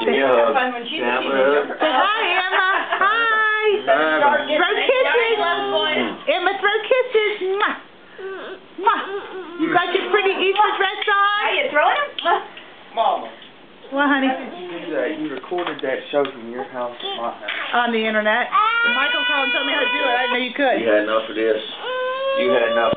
Give me a hug. Fun when she's a Snap teenager. it up. Say hi, Emma. Hi. Throw kisses. Johnny loves boys. Emma, throw kisses. Mwah. Mwah. You got your pretty Easter dress on? Are you throwing them? Mama, Well, honey, how did you do that? You recorded that show from your house to my house. on the internet. Michael called and told me how to do it. I didn't know you could. You had enough of this. You had enough